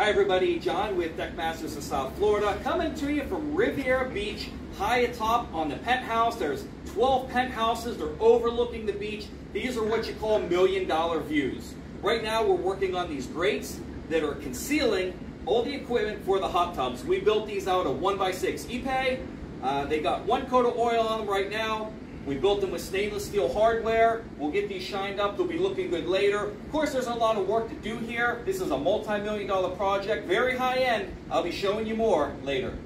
Hi everybody, John with Deckmasters of South Florida, coming to you from Riviera Beach, high atop on the penthouse. There's 12 penthouses, they're overlooking the beach. These are what you call million dollar views. Right now we're working on these grates that are concealing all the equipment for the hot tubs. We built these out of 1x6 Ipe. Uh, they got one coat of oil on them right now. We built them with stainless steel hardware. We'll get these shined up. They'll be looking good later. Of course, there's a lot of work to do here. This is a multi-million dollar project, very high end. I'll be showing you more later.